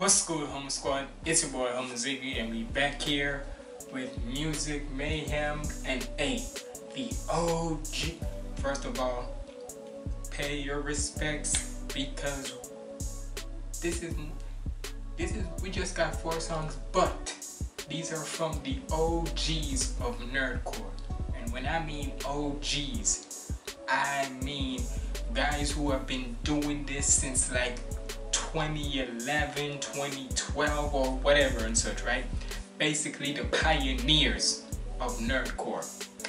What's good, Humble Squad? It's your boy Humble Ziggy, and we back here with Music Mayhem and A, the OG. First of all, pay your respects because this is this is we just got four songs, but these are from the OGs of nerdcore. And when I mean OGs, I mean guys who have been doing this since like 2011, 2012, or whatever and such, right? Basically, the pioneers of nerdcore.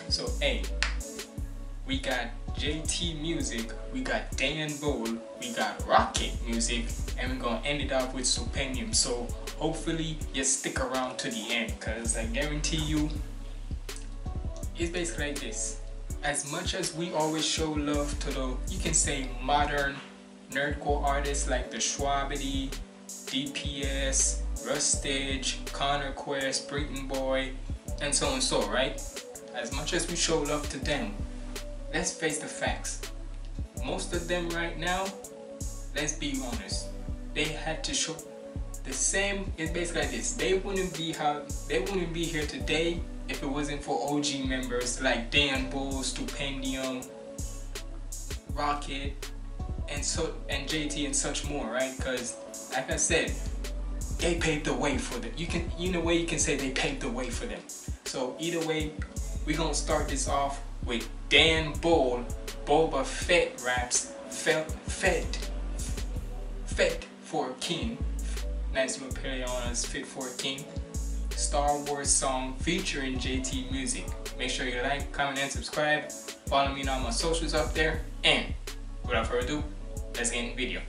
So, A, we got JT Music, we got Dan Bull, we got Rockit Music, and we're gonna end it up with Stupendium. So, hopefully, you stick around to the end, because I guarantee you, it's basically like this. As much as we always show love to the, you can say, modern nerdcore artists like the Shwabadi, DPS, Rustage, Connor Quest, Breeton Boi, and so on and so, right? As much as we show love to them, let's face the facts. Most of them right now, let's be honest, they had to show the same. It's basically like this. They wouldn't be how they wouldn't be here today if it wasn't for OG members like Dan Bull, Stupendium, Rockit, and so and JT and such more, right? Because like I said, they paved the way for them. You can, in a way, you can say they paved the way for them. So either way, we're gonna start this off with Dan Bull, Boba Fett raps, Fed, Fed, Fed for King. Little play Fit for King. Star Wars song featuring JT Music. Make sure you like, comment, and subscribe. Follow me on my socials up there. And without further ado, let's get in the video.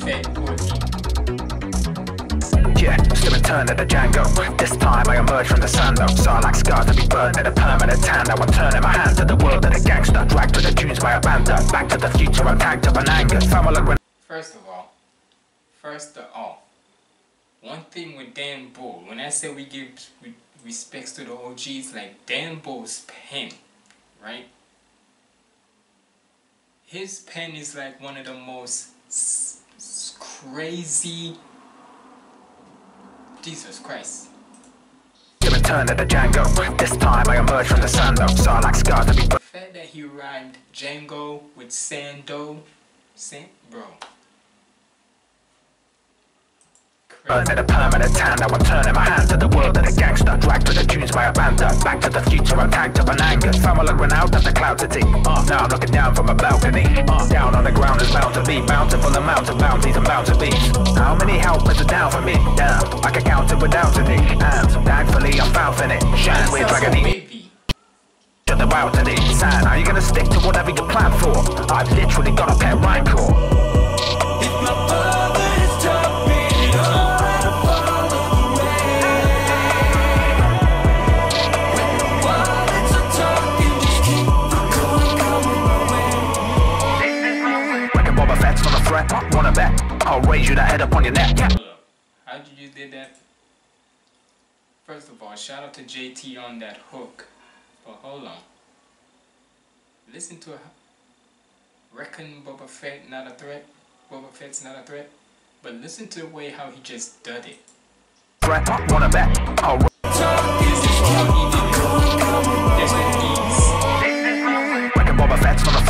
Fed. Yeah, still return to the Jango. This time I emerge from the sand though. Saw like scars to be burned in a permanent tan. Now I'm turning my hand to the world of the gangster. Dragged to the tunes by a banda. Back to the future, I'm tagged up and angered. First of all, first of all, one thing with Dan Bull, when I say we give re- respects to the OGs, like Dan Bull's pen, right? His pen is like one of the most crazy. Jesus Christ. still return to the Jango. This time I emerge from the sand though. Saw like scars to be. The fact that he rhymed Jango with Sando, San, bro. Burned in a permanent tan, now I'm turning my hand to the world of the gangster. Dragged to the tunes by a banda. Back to the future, I'm tagged up and angered. Family run out at the cloud city. Uh, now I'm looking down from a balcony. Uh, down on the ground is bound to be. Bountiful amounts of bounties and bound to be. How many helpers are down for me? Damn, I can count it without any. And thankfully I'm found in it. Shine with dragon to the wild to the sand. Are you gonna stick to whatever you plan for? I've literally got a pet core. I'll raise you the head up on your neck. Up. How did you did that? First of all, shout out to JT on that hook. But hold on. Listen to it. Reckon Boba Fett not a threat. Boba Fett's not a threat. But listen to the way how he just did it. Threat. Wanna bet? I'll This is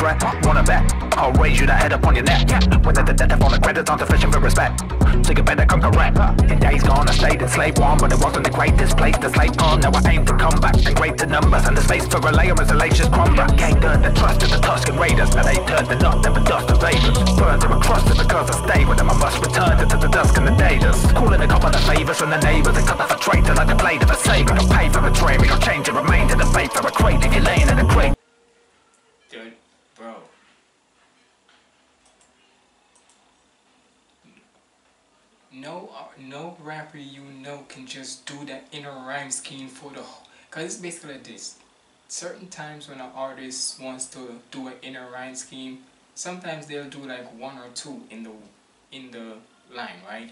threat. Wanna bet? I'll raise you the head up on your neck. Yeah. Whether the death on the credits onto fishing for respect. So you better come correct. In days gone, I stayed in slave one, but it wasn't the greatest place to slave on. Now I aim to come back in greater numbers, and the space for a layer is a lacious crumber. Can't earn the trust of the Tusken Raiders. Now they turned the nut, never dust of invaders. Burned to a crust just because I stay with them. I must return to the dusk and the daters. Calling a couple of favors from the neighbors and cut off a traitor like a blade of a saber. Don't pay for we don't change and remain to the faith for a crate if you're laying in a crate. Dude, bro. No, uh, no rapper you know can just do that inner rhyme scheme for the. wh- Cause it's basically like this. Certain times when an artist wants to do an inner rhyme scheme, sometimes they'll do like one or two in the in the line, right?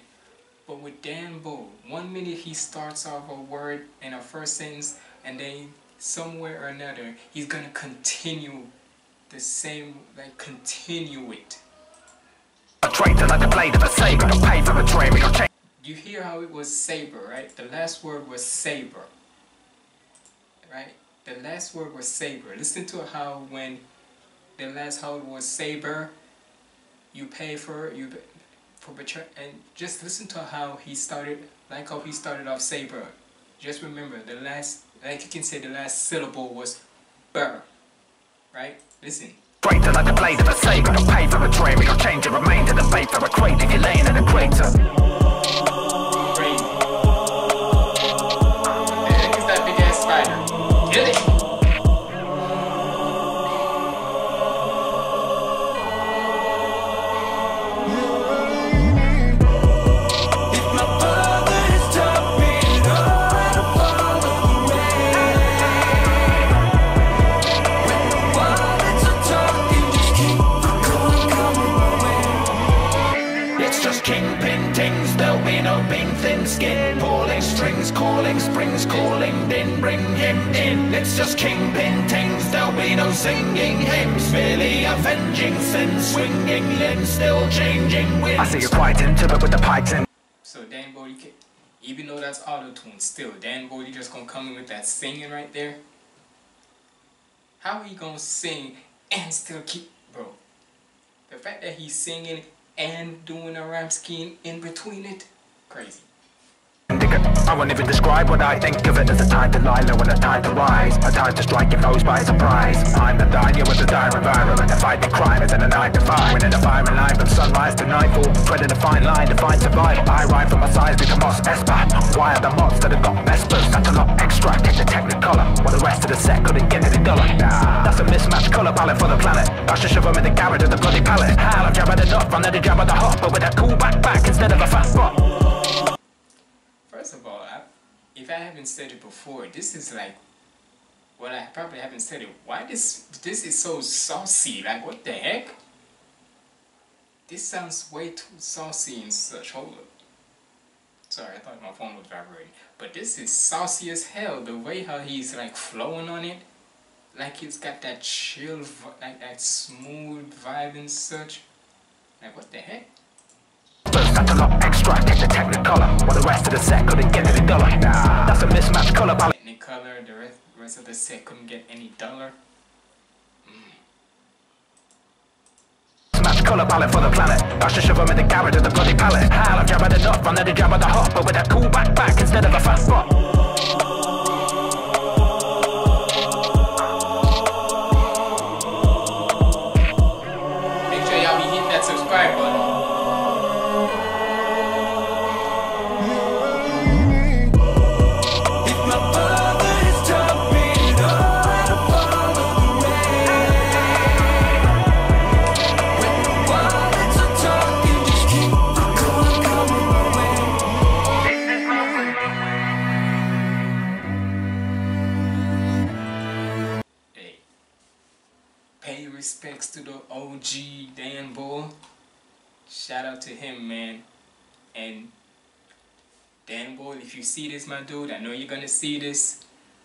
But with Dan Bull, one minute he starts off a word in a first sentence, and then somewhere or another he's gonna continue the same, like continue it. You hear how it was saber, right? The last word was saber. Right? The last word was saber. Listen to how when the last word was saber, you pay for you for betray and just listen to how he started like how he started off saber. Just remember the last like you can say the last syllable was burr. Right? Listen. Traitor like the blade of a saber. Don't pay for betrayal. You'll change and remain to the bait for a crate if you're laying in a springs, calling din, bring him in. It's just kingpin things, there'll be no singing hymns. Merely avenging sins, swinging limbs, still changing winds. I see you're quite into it with the pipes in. So Dan Bodie, ca- even though that's auto tune, still Dan Bodie just gonna come in with that singing right there. How he gonna sing and still keep, bro? The fact that he's singing and doing a rap scheme in between it, crazy. I won't even describe what I think of it as a time to lie low and a time to rise. A time to strike your foes by surprise. I'm the diner with the dire environment. Fighting crime is in a 9 to 5. Winning a firing line from sunrise to nightfall. Treading a fine line to find survival. I ride from my size with the moss esper. Why are the mobs that have got vespers? That's a lot extra. Take the technicolor. While the rest of the set couldn't get any dollar. Nah, that's a mismatched colour palette for the planet. I should shove 'em in the garage of the bloody pallet. Hell, I've jabbered enough. I'm ready to jab at the hop, but with a cool back back instead of a fat spot. I haven't said it before, this is like, well, I probably haven't said it. Why this? This is so saucy. Like, what the heck? This sounds way too saucy in such. Hold up. Sorry, I thought my phone was vibrating. But this is saucy as hell. The way how he's like flowing on it, like he's got that chill, like that smooth vibe and such. Like, what the heck? First, that's a lot extra. Take the technicolor. While the rest of the set couldn't get any dollar. Nah, that's a mismatched color palette. Any color, the rest, rest of the set couldn't get any dollar. Mm. Match color palette for the planet. I should shove 'em in the garage of the bloody pallet. Hell, I've jabbered enough. I'm ready to jab at the hop, but with a cool back back instead of a fast spot. And Dan Bull, if you see this, my dude, I know you're gonna see this.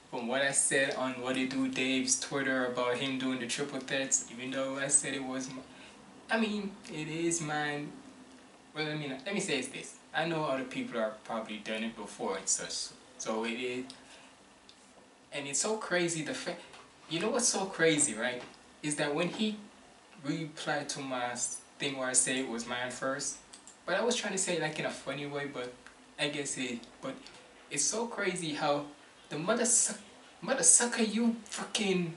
From what I said on What It Do Dave's Twitter about him doing the triple threats, even though I said it was, my, I mean, it is mine. Well, I mean, let me say it's this. I know other people are probably done it before and. So it is, and it's so crazy the fact you know what's so crazy right is that when he replied to my thing where i say it was mine first but i was trying to say like in a funny way but i guess it but it's so crazy how the mother suck mother sucker you fucking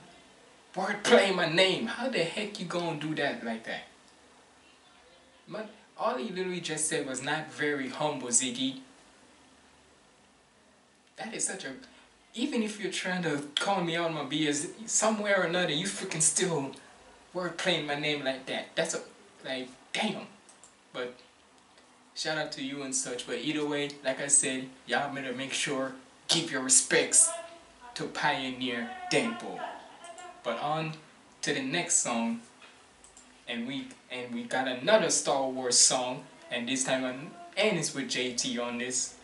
word playing my name how the heck you gonna do that like that but all he literally just said was not very humble ziggy that is such a. Even if you're trying to call me out on my BS, somewhere or another, you freaking still word playing my name like that. That's a. Like, damn. But, shout out to you and such. But either way, like I said, y'all better make sure, keep your respects to Pioneer Danbo. But on to the next song. And we and we got another Star Wars song. And this time, on, and it's with JT on this.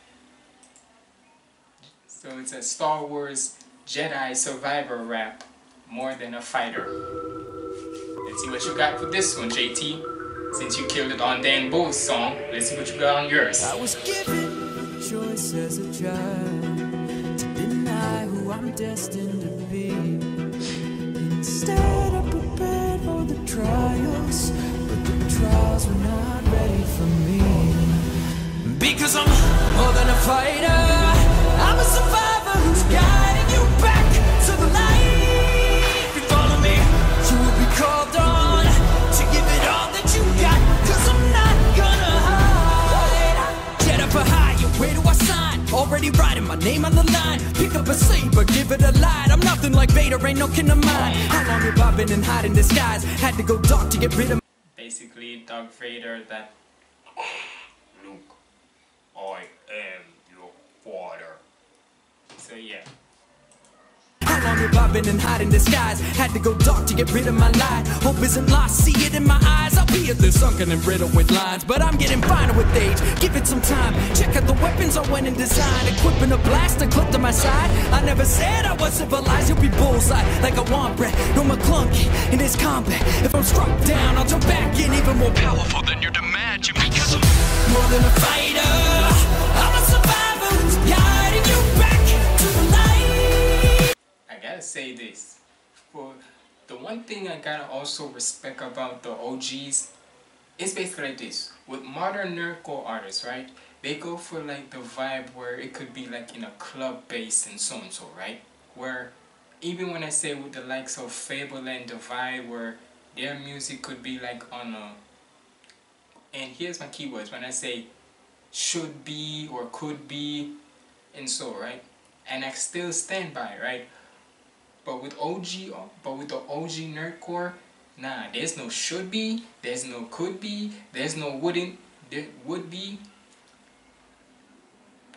So it's a Star Wars Jedi survivor rap, more than a fighter. Let's see what you got for this one, JT. Since you killed it on Dan Bull's song, let's see what you got on yours. I was given choice as a child to deny who I'm destined to be. Instead, I prepared for the trials, but the trials were not ready for me. Because I'm more than a fighter, I'm a survivor who's guiding Already writing my name on the line. Pick up a saber, give it a light. I'm nothing like Vader, ain't no kin of mine. How long have I been in hiding disguise? Had to go dark to get rid of Basically, Darth Vader that. Luke, I am your father. So yeah. How long have I been in hiding disguise? Had to go dark to get rid of my light. Hope isn't lost, see it in my eyes. I'll be at the sunken and riddled with lines. But I'm getting finer with age, give it some time. Check out the weapons I went and designed. Equipping a blaster clip to my side. I never said I was civilized, you'll be bullseye. Like a wombat, no McClunky in this combat. If I'm struck down, I'll jump back in even more powerful than you'd imagine. Because I'm more than a fighter. I'm a gotta say this. For the one thing I gotta also respect about the OGs is basically like this. With modern nerdcore artists, right? They go for like the vibe where it could be like in a club bass and so and so, right? Where even when I say with the likes of FabvL and Divide, where their music could be like on a and here's my keywords when I say should be or could be and so right and I still stand by right but with OG, but with the OG nerdcore, nah, there's no should be, there's no could be, there's no wouldn't, there would be.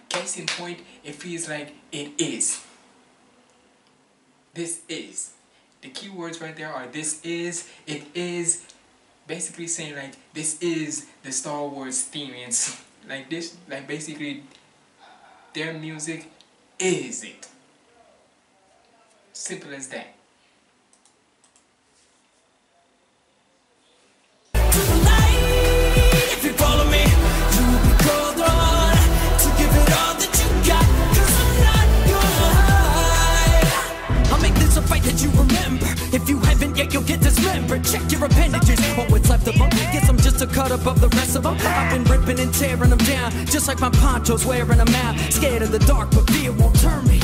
Case in point, it feels like it is. This is. The keywords right there are this is, it is, basically saying like this is the Star Wars theme so, like this, like basically their music is it. Simple as that. Check your appendages. Left of them? Guess I'm just a cut above the rest of them. I've been ripping and tearing them down. Just like my ponchos wearing them out. Scared of the dark, but fear won't turn me.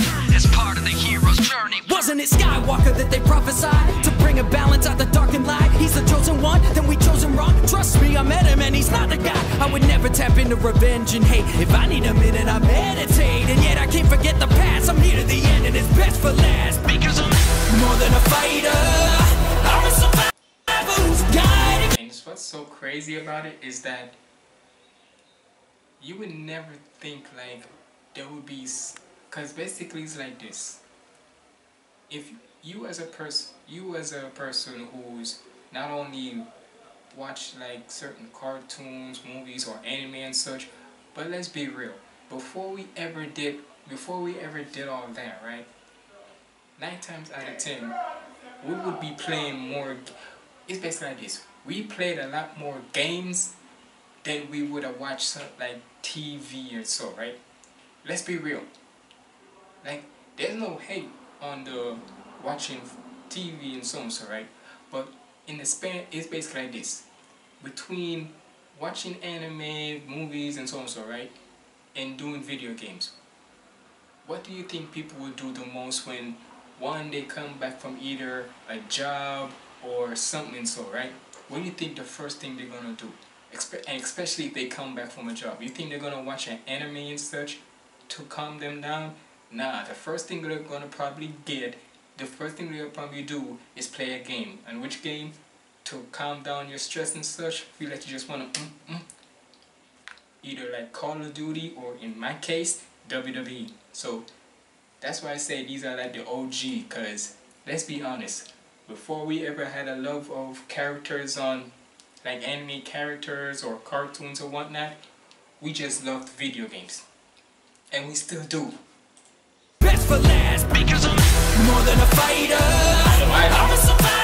Part of the hero's journey. It Skywalker that they prophesied to bring a balance out the dark and light? He's the chosen one, then we chose him wrong. Trust me, I met him and he's not the guy. I would never tap into revenge and hate. If I need a minute, I meditate. And yet I can't forget the past. I'm here to the end and it's best for last. Because I'm more than a fighter. I'm a survivor who's guiding. And what's so crazy about it is that you would never think like there would be, because basically it's like this. If you as a person, you as a person who's not only watch like certain cartoons, movies, or anime and such, but let's be real. Before we ever did, before we ever did all that, right? Nine times out of ten, we would be playing more. It's basically like this. We played a lot more games than we would have watched some, like TV or so, right? Let's be real. Like, there's no hate on the watching TV and so on, so right? But in the span, it's basically like this. Between watching anime, movies, and so on, so right, and doing video games, what do you think people will do the most when one they come back from either a job or something so right what do you think the first thing they're gonna do and especially if they come back from a job you think they're gonna watch an anime and such to calm them down nah the first thing they're gonna probably get the first thing they'll probably do is play a game. And which game? To calm down your stress and such feel like you just wanna mm, mm, either like Call of Duty or in my case WWE so that's why I say these are like the OG cause let's be honest before we ever had a love of characters on like anime characters or cartoons or whatnot we just loved video games. And we still do Best for last because I'm more than a fighter. I'm a survivor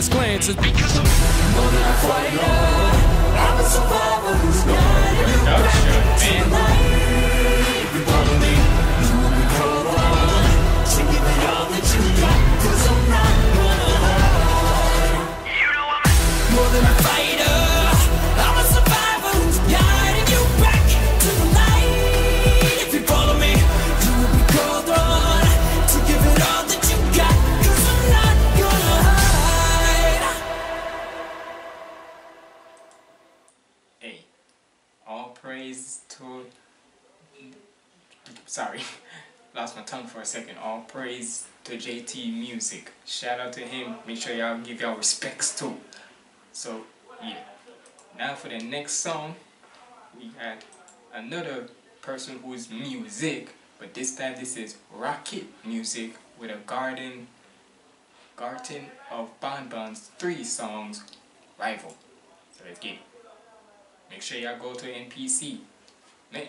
nefarious glances. Because I'm Shout out to him. Make sure y'all give y'all respects too. So, yeah. Now for the next song, we got another person who's music, but this time this is Rockit Music with a garden, garden of bonbons, three songs, rival. So let's get it. Make sure y'all go to NPC. Man,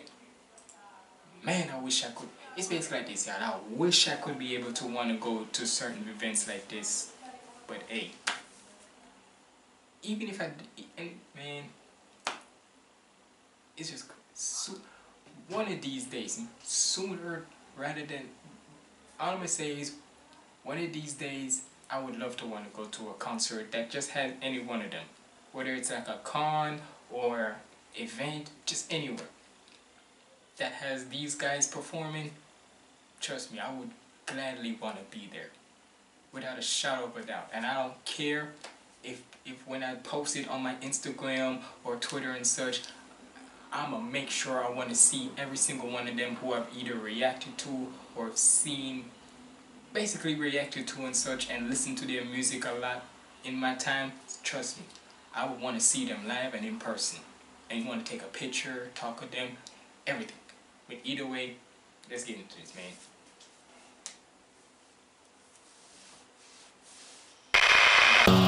man, I wish I could. It's basically like this, y'all. I wish I could be able to want to go to certain events like this, but hey, even if I, man, it's just so, one of these days, sooner rather than, all I'm gonna say is, one of these days, I would love to want to go to a concert that just has any one of them, whether it's like a con or event, just anywhere that has these guys performing. Trust me, I would gladly want to be there, without a shadow of a doubt. And I don't care if if when I post it on my Instagram or Twitter and such, I'ma make sure I want to see every single one of them who I've either reacted to or seen, basically reacted to and such, and listened to their music a lot in my time. Trust me, I would want to see them live and in person, and you want to take a picture, talk with them, everything. But either way, let's get into this, man.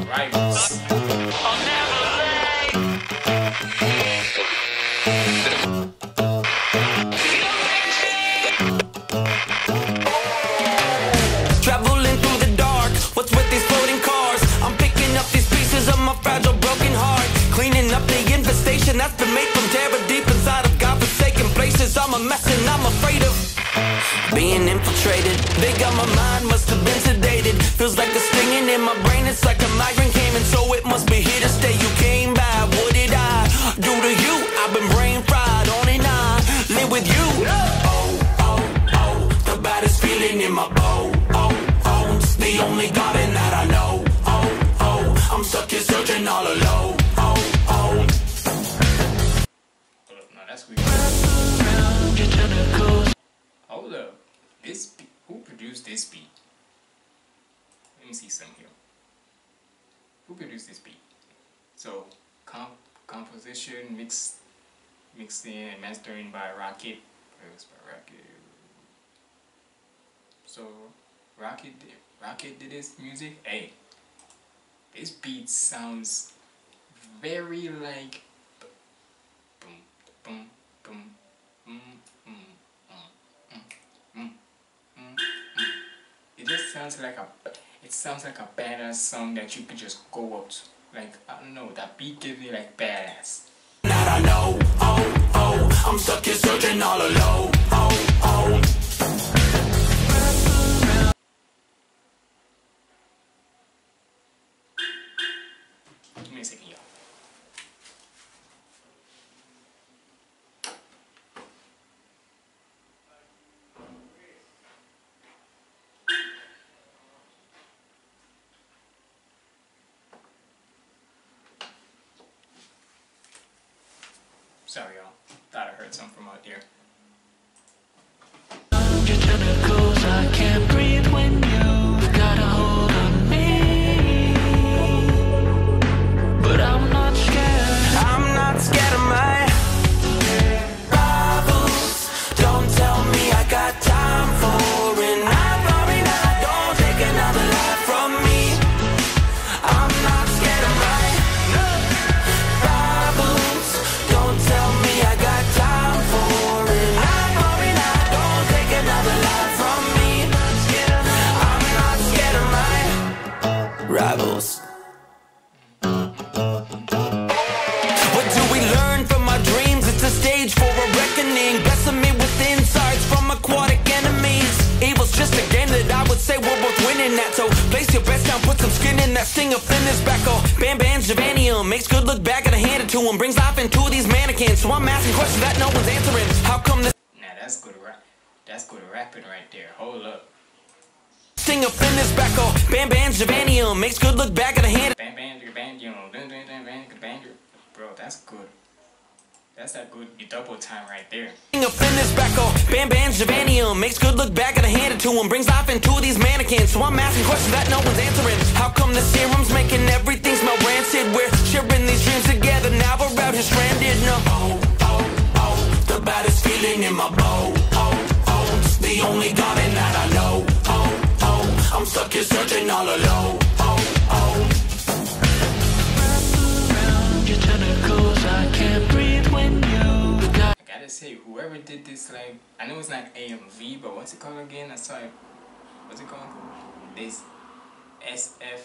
Rivals. Places. I'm a mess and I'm afraid of being infiltrated. They got my mind, must have been sedated. Feels like a stinging in my brain, it's like a migraine came and so it must be here to stay. You came by, what did I do to you? I've been brain fried on and on. Live with you. Oh, oh, oh, the baddest feeling in my bones. Oh, oh, it's the only garden that I know. Oh, oh, I'm stuck here searching all alone. This beat? Let me see some here. Who produced this beat? So, comp, composition, mix, mixing and mastering by Rockit. Produced by Rockit. So, Rockit did, Rockit did this music. Hey, this beat sounds very like boom, boom, boom, mm, mm, mm, mm, mm, mm, It sounds like a, it sounds like a badass song that you could just go up to. Like I don't know, that beat gives me like badass. that I know. Oh, oh, I'm stuck here searching all alone. Oh, oh. To him Brings life into these mannequins So I'm asking questions that no one's answering How come this Now that's good rap. That's good rapping right there. Hold up. Stinger Flynn is back, oh, Bam Bam Javanium Makes good look bad, gotta hand Bam bam bam bam bam bam bro that's good. That's that good double time right there. Stinger Flynn back, oh, Bam Bam Javanium Makes good look bad, gotta hand it to him. Brings life into these mannequins. So I'm asking questions that no one's answering. How come the serum's making everything smell rancid? We're sharing these dreams together. Now we're out here stranded. No, oh, oh, oh The baddest feeling in my bow. Oh, oh It's the only garden that I know. Oh, oh I'm stuck here searching all alone gotta say, whoever did this, like, I know it's not AMV, but what's it called again? I saw it. What's it called? This SF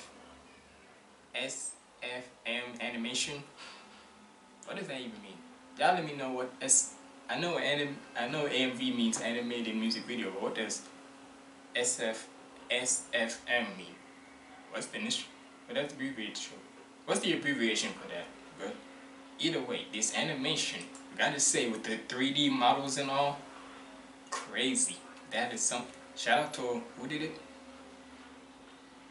SFM animation. What does that even mean? Y'all let me know what S. I know anim. I know AMV means animated music video, but what does SF SFM mean? What's the? What that's abbreviation? What's the abbreviation for that? Good. Either way, this animation, gotta say, with the 3D models and all, crazy. That is something. Shout out to who did it?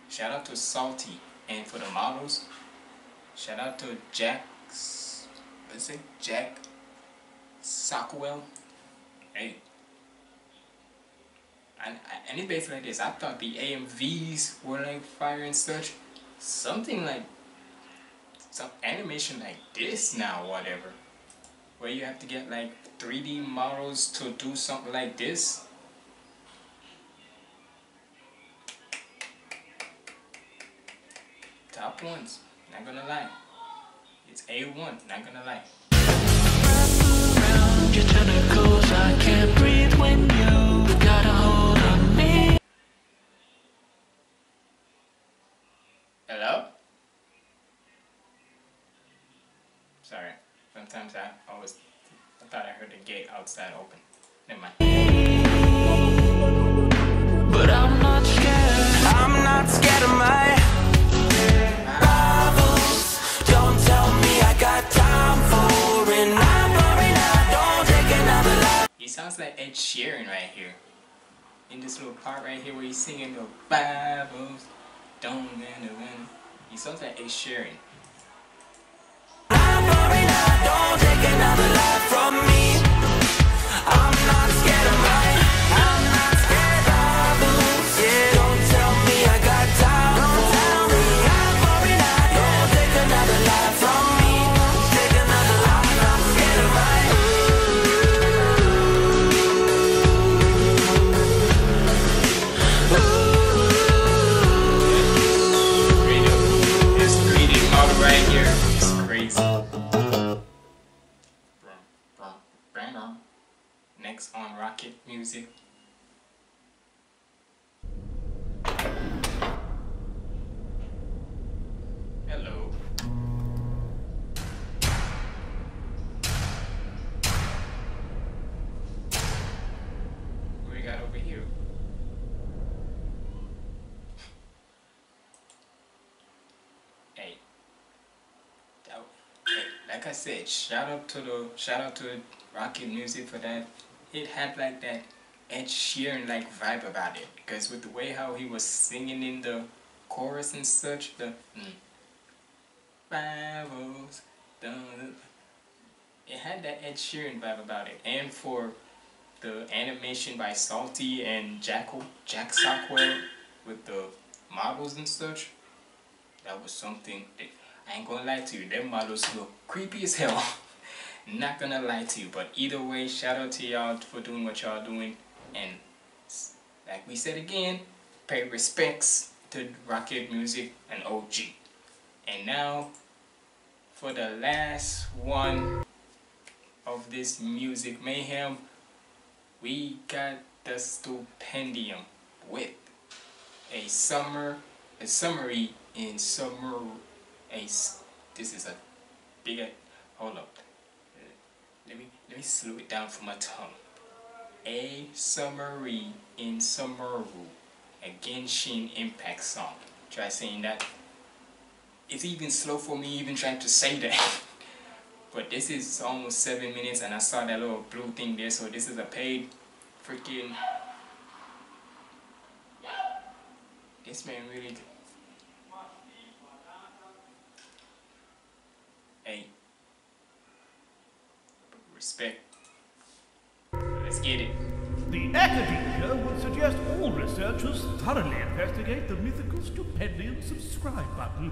Shout out to Salty, and for the models, shout out to Jack. Let's say Jack Sockwell. Hey. And, and it's basically like this. I thought the AMVs were like fire and such. Something like some animation like this now, whatever. Where you have to get like 3D models to do something like this. Top ones, not gonna lie. It's A1, not gonna lie. Sometimes I always I thought I heard the gate outside open. Never mind. But I'm not scared. I'm not scared of my rivals. Don't tell me I got time for it. I'm worried I don't take another life. He sounds like Ed Sheeran right here. In this little part right here where he's singing the Bibles, don't the win. He sounds like Ed Sheeran. Don't take another life from Rockit Music. Hello. What we got over here? Hey, that, hey, like I said, shout out to the shout out to Rockit Music for that. It had like that Ed Sheeran like vibe about it because with the way how he was singing in the chorus and such, the mm, Bibles, it had that Ed Sheeran vibe about it, and for the animation by Salty and Jackal Jack Sockwell with the models and such that was something that I ain't gonna lie to you, them models look creepy as hell. Not gonna lie to you, but either way, shout out to y'all for doing what y'all doing, and like we said again, pay respects to Rockit Music and OG. And now, for the last one of this music mayhem, we got the stupendium with a summer a summary in summer a this is a big hold up let me let me slow it down for my tongue a summary in Sumeru a Genshin Impact song try saying that it's even slow for me even trying to say that. but this is almost seven minutes and I saw that little blue thing there. So this is a paid freaking. This man really. Hey. Respect. Let's get it. The Academia would suggest all researchers thoroughly investigate the mythical Stupendium subscribe button.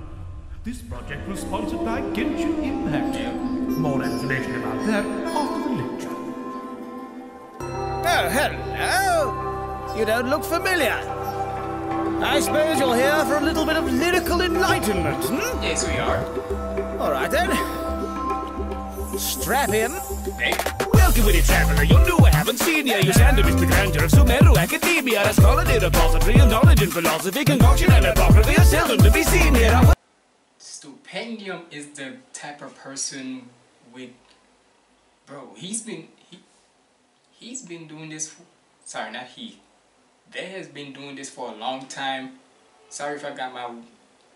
This project was sponsored by Genshin Impact. Yeah. More information about that after the lecture. Oh, hello. You don't look familiar. I suppose you're here for a little bit of lyrical enlightenment, hmm? Yes, we are. All right then. Strap in. Hey. Welcome, witty traveler. You're new, I haven't seen you. You stand amidst the grandeur of Sumeru Academia. A scholarly repository of knowledge and philosophy, concoction and apocryphy are seldom to be seen here. I Stupendium is the type of person with bro, he's been he he's been doing this for, sorry, not he. They has been doing this for a long time. Sorry if I got my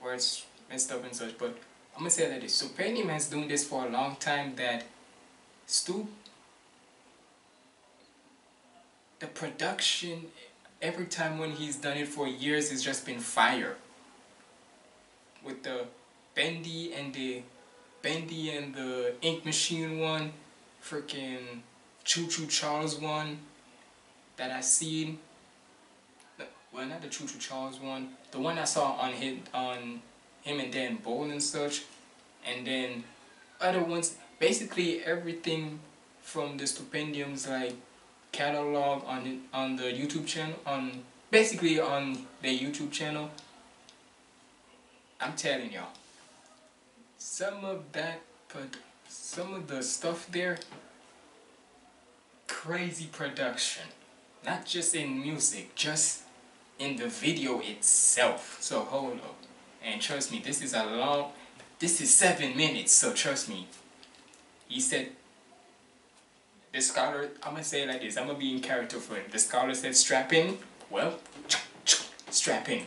words messed up and such, but I'm gonna say that this Stupendium has doing this for a long time that Stu the production every time when he's done it for years it's just been fire with the Bendy and the Bendy and the Ink Machine one, freaking Choo Choo Charles one that I seen. Well, not the Choo Choo Charles one, the one I saw on him on him and Dan Bull and such, and then other ones. Basically everything from the Stupendiums like catalog on it, on the YouTube channel on basically on their YouTube channel. I'm telling y'all, some of that, but some of the stuff there, crazy production. Not just in music, just in the video itself. So hold up, and trust me, this is a long. This is seven minutes, so trust me. He said. The scholar, I'm gonna say it like this. I'm gonna be in character for it. The scholar said, "Strap in." Well, strap in.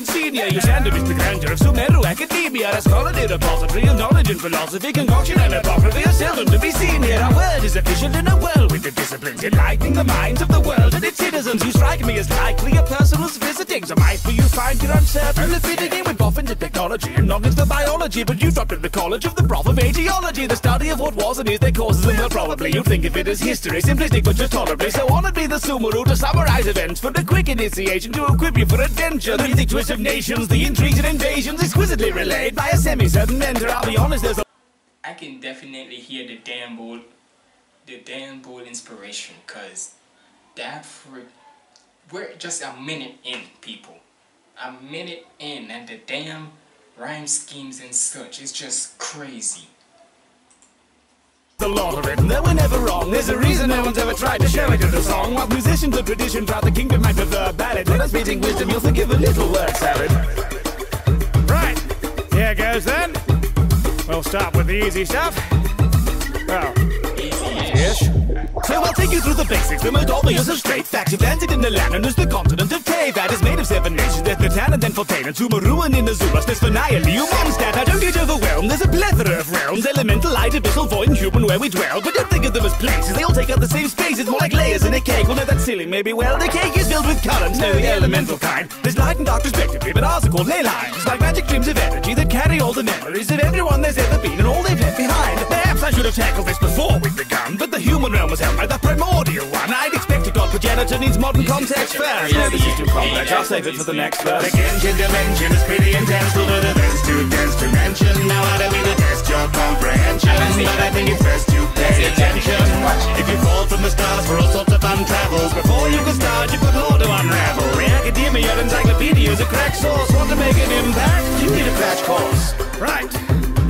Seen you. Stand amidst the grandeur of Sumeru Academia. A scholarly repository of knowledge and philosophy, concoction and apocryphy are seldom to be seen here. Our word is efficient in a world with the disciplines, enlightening the minds of the world and its citizens. You strike me as likely a person who's visiting. So might you find you're uncertain fitting in with boffins and technology and knowledge of biology. But you dropped in the college of the prof of etiology, the study of what was and is their causes. And well, probably you'd think of it as history, simplistic but just tolerably. So honored be the Sumeru to summarize events for the quick initiation to equip you for adventure. The mythic twist of nations, the intrigues and invasions, exquisitely relayed by a semi-certain mentor. I'll be honest, there's a I can definitely hear the Dan Bull, the Dan Bull inspiration, cause that freak, we're just a minute in, people, a minute in, and the damn rhyme schemes and such, is just crazy. The laws are written, that we're never wrong. There's a reason no one's ever tried to show it in a song. While musicians of tradition throughout the kingdom might prefer ballad, let us speaking wisdom, you'll forgive a little word salad. Right, here goes then. We'll start with the easy stuff. So I'll take you through the basics, the most obvious of straight facts. You've landed in the land known as the continent of Teyvat. That is made of seven nations, there's and then Fontaine and Sumeru and in Azuras. There's Phanaia, you Mondstadt. Now don't get overwhelmed, there's a plethora of realms. Elemental, light, abyssal, void, and human where we dwell. But don't think of them as places, they all take up the same space. It's more like layers in a cake. Well, no, that's silly, maybe. Well, the cake is filled with columns, no, the elemental kind. There's light and dark respectively, but ours are called ley lines. Like magic dreams of energy that carry all the memories of everyone there's ever been and all they've left behind. Perhaps I should have tackled this before we'd begun, but the human realm was held by the primordial one. I'd expect a god progenitor needs modern context first. No, this is too complex. I'll save it for the next verse. The Genshin dimension is pretty intense. Do the best too dense to mention. Now I don't mean to test your comprehension, but I think it's best to pay attention. If you fall from the stars for all sorts of fun travels, before you can start, you've got more to unravel. The academia encyclopedia is a crack source. Want to make an impact? You need a crash course. Right.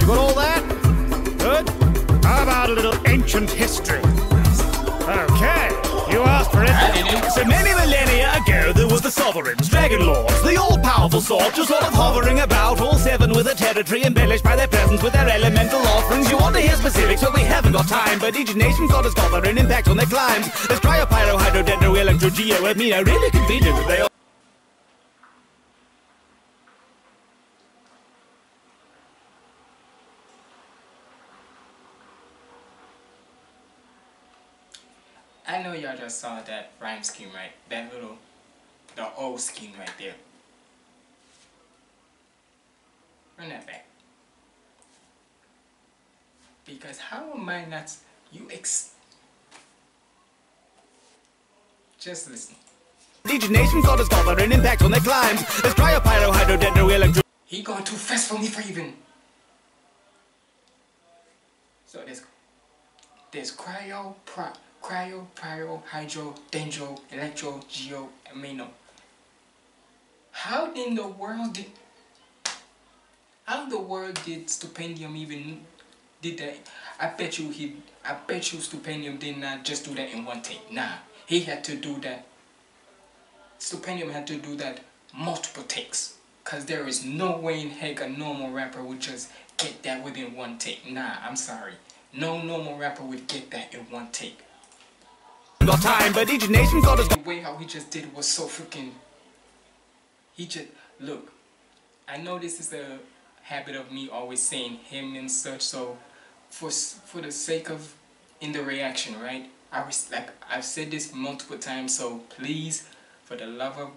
You got all that? Good. How about a little ancient history? Okay, you asked for it. So many millennia ago, there was the sovereigns, dragon lords, the all-powerful sort, just sort of hovering about, all seven with a territory embellished by their presence with their elemental offerings. You want to hear specifics, well, we haven't got time, but each nation god has got their own impact on their climbs. There's cryo, pyro, hydro, dendro, electro, geo, anemo, really convenient that they all I know y'all just saw that rhyme scheme, right? That little, the old scheme right there. Run that back. Because how am I not, you ex, just listen. Each nation's got a an impact on their climbs. There's cryopyro, hydrodendro, electro. He going too fast for me for even. So there's there's cryo, pro, cryo, pyro, hydro, dendro, electro, geo, anemo. How in the world did how in the world did Stupendium even did that? I bet you he I bet you Stupendium did not just do that in one take. Nah. He had to do that Stupendium had to do that multiple takes. Cause there is no way in heck a normal rapper would just get that within one take. Nah, I'm sorry. No normal rapper would get that in one take. Got time, but each nation's got The way how he just did was so freaking. He just look. I know this is a habit of me always saying him and such. So, for for the sake of in the reaction, right? I was like I've said this multiple times. So please, for the love of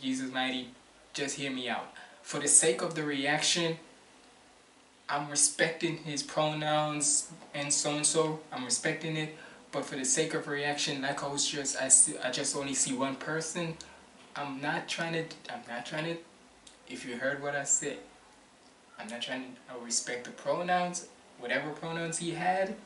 Jesus mighty, just hear me out. For the sake of the reaction, I'm respecting his pronouns and so and so. I'm respecting it. But for the sake of reaction, like I was just, I see, I just only see one person. I'm not trying to. I'm not trying to. If you heard what I said, I'm not trying to. I respect the pronouns, whatever pronouns he had.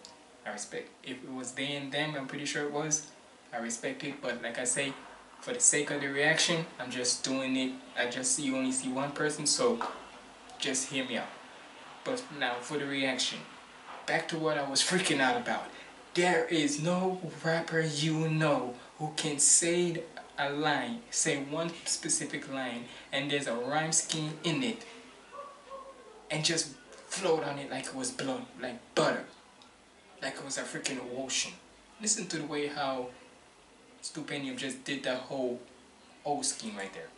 I respect. If it was they and them, I'm pretty sure it was. I respect it. But like I say, for the sake of the reaction, I'm just doing it. I just see you only see one person, so just hear me out. But now for the reaction, back to what I was freaking out about. There is no rapper you know who can say a line, say one specific line, and there's a rhyme scheme in it, and just float on it like it was blood, like butter, like it was a freaking ocean. Listen to the way how Stupendium just did that whole old scheme right there.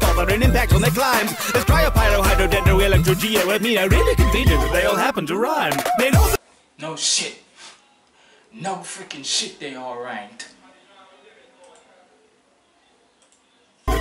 scholar an impact on their climbs. There's cryopyro, electro, geo. I mean, I really convenient that they all happen to rhyme. They know No shit. No freaking shit they all rhymed.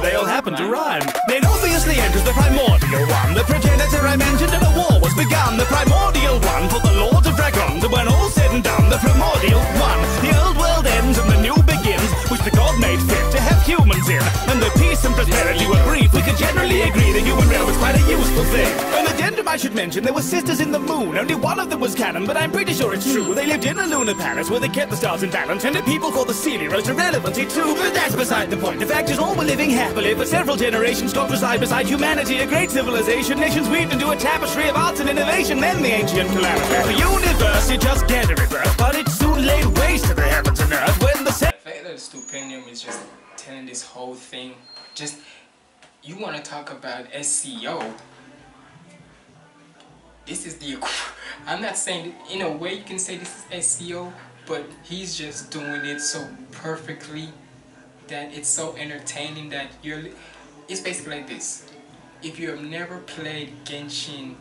they all happen to rhyme. Then obviously enters the primordial one. The progenitor I mentioned and a war was begun. The primordial one for the lords of dragons. And when all said and done, the primordial one. The old world ends and the new begins, which the god made fit to have humans in. And the peace and prosperity were brief. We could generally agree the human realm is quite a useful thing. An addendum I should mention, there were sisters in the moon. Only one of them was canon, but I'm pretty sure it's true. They lived in a lunar palace where they kept the stars in balance. And the people called the Seelie rose to relevancy too. But that's beside the point. The fact is all were living happily for several generations. Talked beside beside humanity, a great civilization. Nations weaved into a tapestry of arts and innovation. Then the ancient calamity. The universe, it just gathered rebirth. But it soon laid waste to the heavens and earth Stupendium is just telling this whole thing, just you want to talk about SEO. This is the. I'm not saying in a way you can say this is SEO, but he's just doing it so perfectly that it's so entertaining that you're. It's basically like this. If you have never played Genshin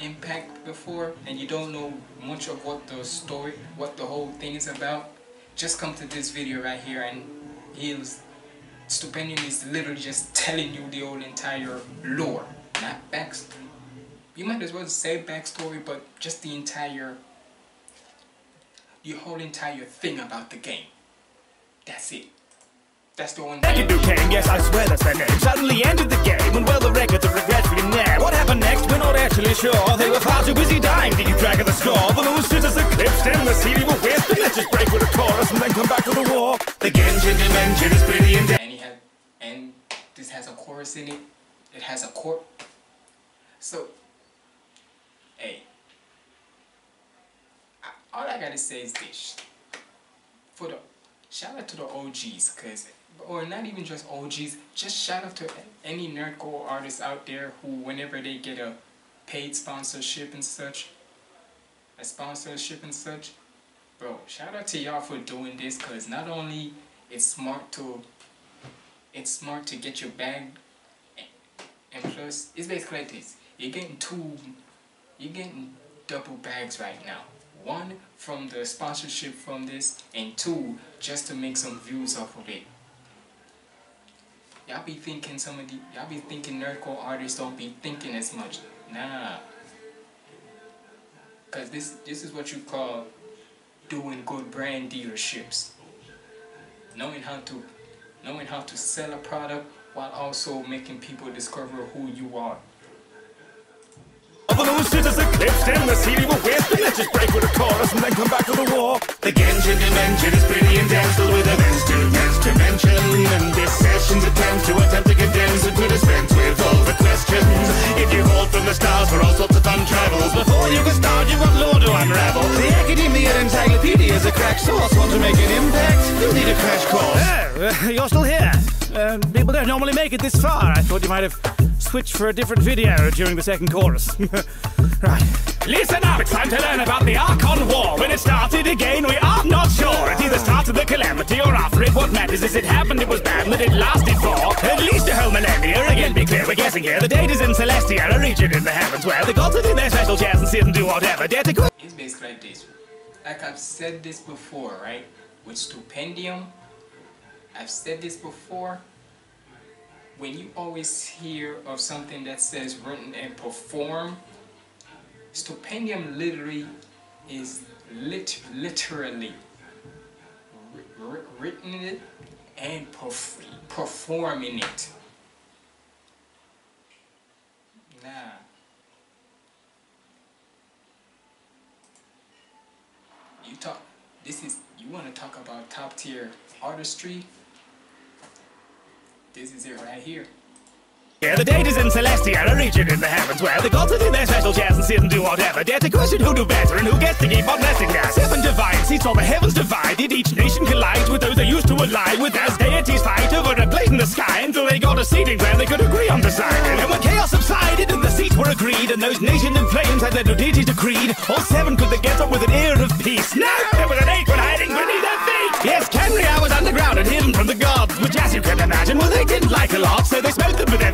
Impact before and you don't know much of what the story, what the whole thing is about, just come to this video right here and he'll Stupendium is literally just telling you the whole entire lore, not backstory. You might as well say backstory, but just the entire, the whole entire thing about the game. That's it. That's the one. Second Who Came, yes, I swear that's their name. Suddenly ended the game, and well, the records are regretfully there. What happened next, we're not actually sure. They were far too busy dying to keep track of the score. The moon as eclipsed, and the CD were let's just break with a chorus and then come back to the war. The Genshin dimension is pretty and he had and this has a chorus in it. It has a chord so hey. I, all i gotta say is this. For the shout out to the og's because or not even just og's just shout out to any nerdcore artists out there who whenever they get a paid sponsorship and such a sponsorship and such bro shout out to y'all for doing this because not only it's smart to it's smart to get your bag and plus it's basically like this you're getting two you're getting double bags right now one from the sponsorship from this, and two just to make some views off of it. Y'all be thinking some of the y'all be thinking nerdcore artists don't be thinking as much. Nah. Cause this this is what you call doing good brand dealerships. Knowing how to knowing how to sell a product while also making people discover who you are. And the will let's just break with chorus and then come back to the The Genshin dimension is pretty intense with events to to And this session's attempt to attempt to condense And to dispense with all the If you hold from the stars for all sorts of fun travels. Before you can start you've got lore to unravel. The Akademiya Encyclopedia is a crack source. Want to make an impact? You'll need a crash course. Oh, you're still here. Uh, People don't normally make it this far. I thought you might have switched for a different video during the second chorus. right. Listen up, it's time to learn about the Archon War. When it started again, we are not sure. It either started the calamity or after it. What matters is it happened, it was bad, that it lasted for at least a whole millennia. Again, be clear, we're guessing here. The date is in Celestia, a region in the heavens where the gods sit in their special chairs and sit and do whatever. Dare to go. It's basically like this. Like I've said this before, right? With Stupendium, I've said this before. When you always hear of something that says written and perform, Stupendium literally is lit literally wri- wri- written it and perf- performing it. Nah. You talk. This is you want to talk about top tier artistry. This is it right here. Yeah, the date is in Celestia, a region in the heavens where the gods sit in their special chairs and sit and do whatever. Dare to question who do better and who gets to keep on blessing us. Seven divine seats, all the heavens divided. Each nation collides with those they used to align with as deities fight over a place in the sky until they got a seating where they could agree on deciding. And when chaos subsided and the seats were agreed and those nations in flames had their new deities decreed, all seven could together with an air of peace. Now there was an eight one hiding beneath their feet. Yes, Khaenri'ah was underground and hidden from the gods, which as you can imagine, well they didn't like a lot, so they smote them with their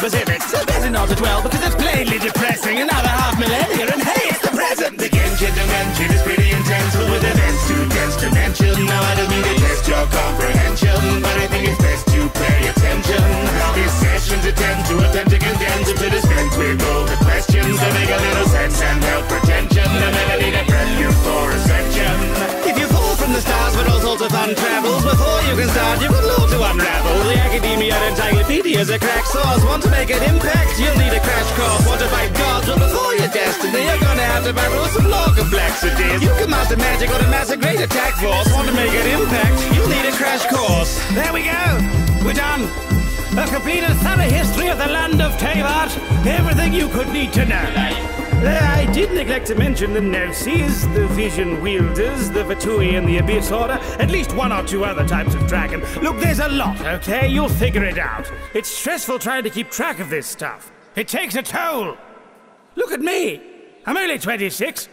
specifics. So better not to dwell, because it's plainly depressing. Another half millennia, and hey, it's the present! The Genshin dimension is pretty intense, filled with events too dense to mention. Now I don't mean to test your comprehension, but I think it's best to pay attention. These sessions attempt to attempt to condense to dispense with all the questions to make a little sense and help retention. The melody to prep you for ascension. If you fall from the stars, but all sorts of fun travels, before you can start, got lore to unravel. The Akademiya Encyclopedia is a crack source. Want to make an impact? You'll need a crash course. Want to fight gods? Well, before your destiny, you're gonna have to battle some lore complexities. You can master magic or to master great attack force. Want to make an impact? You'll need a crash course. There we go. We're done. A complete and thorough history of the land of Teyvat. Everything you could need to know. Uh, I did neglect to mention the Gnosis, the Vision Wielders, the Fatui, and the Abyss Order, at least one or two other types of dragon. Look, there's a lot, okay? You'll figure it out. It's stressful trying to keep track of this stuff. It takes a toll. Look at me. I'm only 26.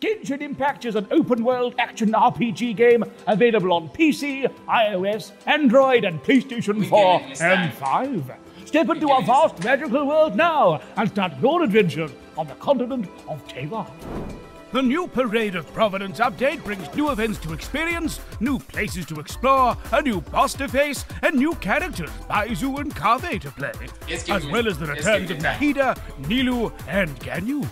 Genshin Impact is an open world action RPG game available on PC, iOS, Android, and PlayStation 4 get it and time. 5. Step into get our vast magical world now and start your adventure on the continent of Teyvat. The new Parade of Providence update brings new events to experience, new places to explore, a new boss to face, and new characters, Baizhu and Kaveh to play, Yes, as me- well as the yes, returns give of. Nahida, Nilou, and Ganyu.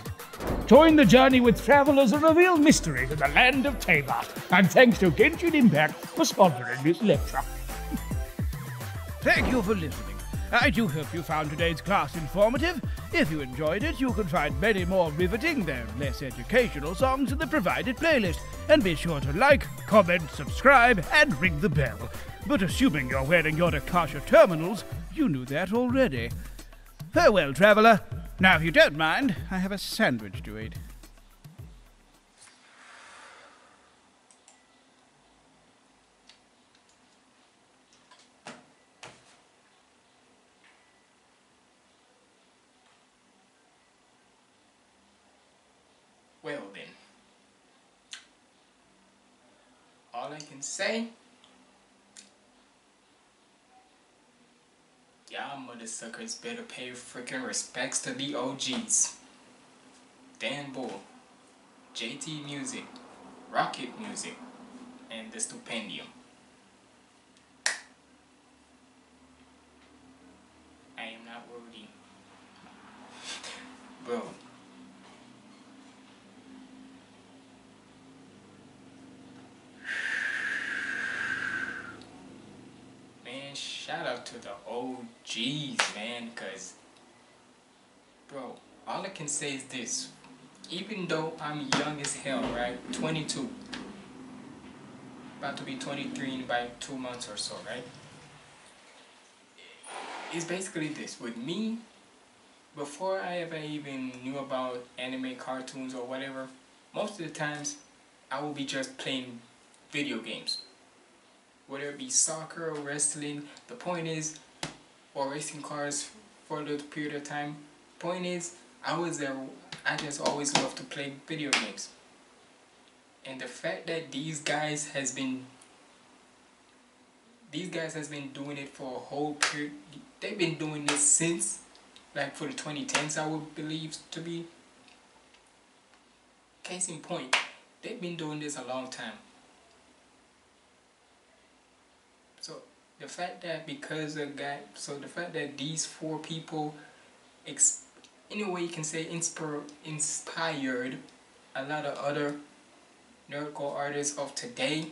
Join the journey with travelers and reveal mysteries in the land of Teyvat. And thanks to Genshin Impact for sponsoring this lecture. Thank you for listening. I do hope you found today's class informative. If you enjoyed it, you can find many more riveting, though less educational songs in the provided playlist. And be sure to like, comment, subscribe, and ring the bell. But assuming you're wearing your Akasha terminals, you knew that already. Farewell, traveller. Now, if you don't mind, I have a sandwich to eat. all I can say. Y'all mother suckers better pay freaking respects to the OGs. Dan Bull, JT Music, Rockit Music, and The Stupendium. OGs, man, cause bro, all I can say is this. Even though I'm young as hell, right? 22. About to be 23 in about two months or so, right? It's basically this. With me, before I ever even knew about anime cartoons or whatever, most of the times I will be just playing video games. Whether it be soccer or wrestling, the point is, or racing cars for a little period of time. Point is, I was there. I just always loved to play video games. And the fact that these guys has been these guys has been doing it for a whole period. They've been doing this since, like for the 2010s, I would believe to be. Case in point, they've been doing this a long time. So the fact that because of guy, so the fact that these four people, ex, in a way you can say inspire, inspired a lot of other nerdcore artists of today.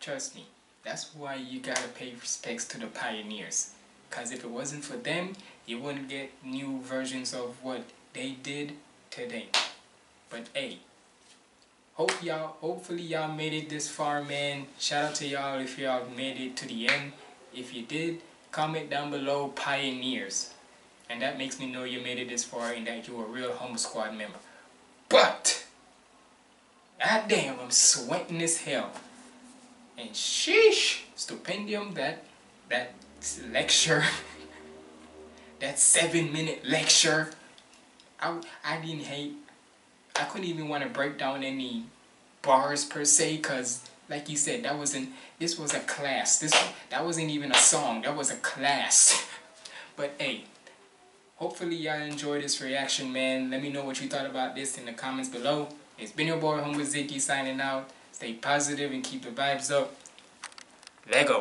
Trust me, that's why you gotta pay respects to the pioneers. Cause if it wasn't for them, you wouldn't get new versions of what they did today. But hey, hope y'all hopefully y'all made it this far man. Shout out to y'all if y'all made it to the end. If you did comment down below pioneers. And that makes me know you made it this far and that you're a real humble squad member. But god damn i'm sweating as hell. And sheesh stupendium that that lecture that seven minute lecture. I, I didn't hate I couldn't even want to break down any bars per se because like you said that wasn't this was a class. This that wasn't even a song that was a class. But hey hopefully y'all enjoyed this reaction man. Let me know what you thought about this in the comments below. It's been your boy Humble Ziggy signing out. Stay positive and keep the vibes up. Lego